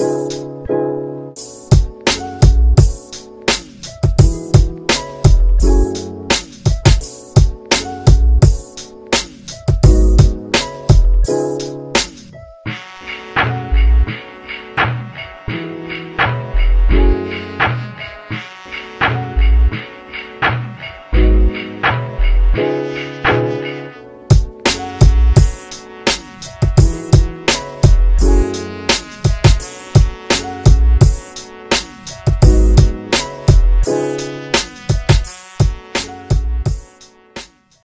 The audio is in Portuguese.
Música